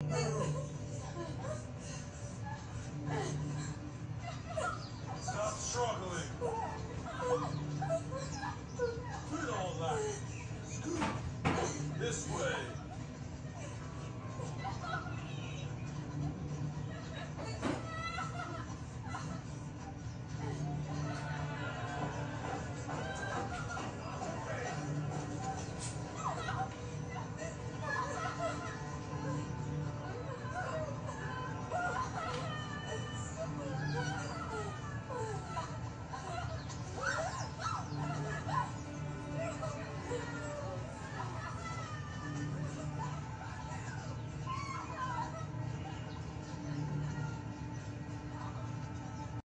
Stop